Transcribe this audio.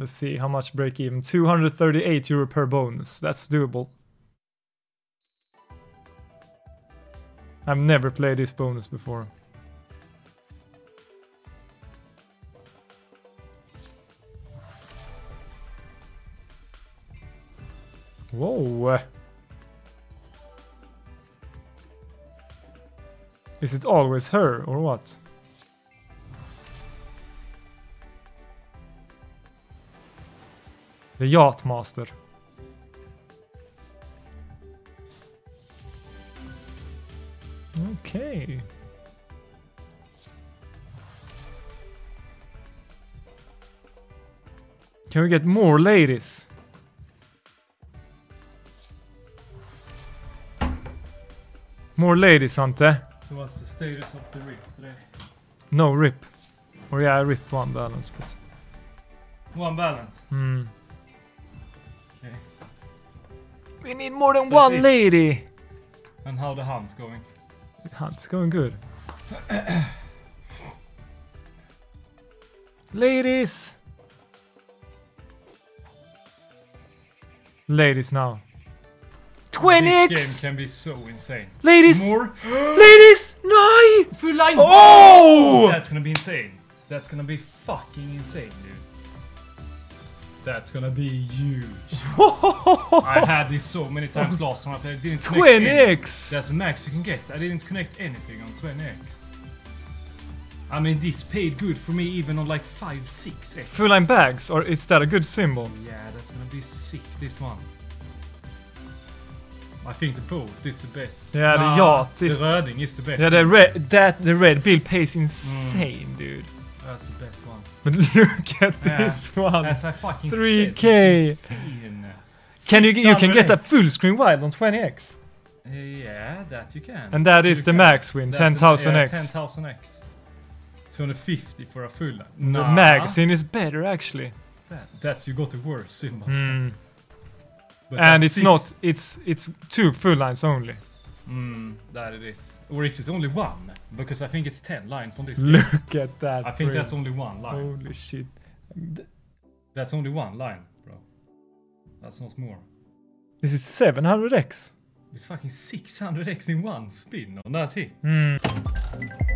Let's see how much break even. 238 euro per bonus. That's doable. I've never played this bonus before. Whoa. Is it always her or what? The Yacht Master. Okay. Can we get more ladies? More ladies, Ante. So what's the status of the rift today? No rip. Or yeah, rip one balance, but. One balance. Hmm. Okay. We need more than So one lady. And how the hunt going? The hunt's going good. Ladies! Ladies now. 20 This game can be so insane. Ladies! More? Ladies! No! Full line! Oh! That's gonna be insane. That's gonna be fucking insane, dude. That's gonna be huge. I had this so many times last time I played. Didn't connect any- 20x! That's the max you can get. I didn't connect anything on 20x. I mean, this paid good for me even on like 5, 6x. Full line bags, or is that a good symbol? Yeah, that's gonna be sick, this one. I think the boat is the best. Yeah, the yacht is- The Röding is the best. Yeah, the red that the red bill pays mm. insane, dude. That's the best one. But look at Yeah. this one. As I fucking 3K. said, it's insane. Can you you can get a full screen wide on 20x? Uh, yeah, that you can. And that is You the can. max win, 10,000x. Yeah, 10,000x. 250 for a full. The Nah, magazine is better actually. That, that's you got the worst symbol. Mm. And it's six- not it's it's two full lines only. Mm, that it is. Or is it only one? Because I think it's 10 lines on this. game. Look at that. I think bro. that's only one line. Holy shit. That's only one line, bro. That's not more. This is 700x. It's fucking 600x in one spin on that hit. Mm.